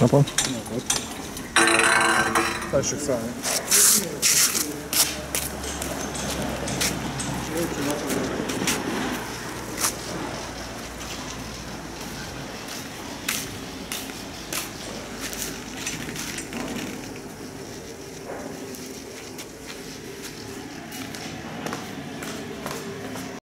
Napon. Taşık sahne.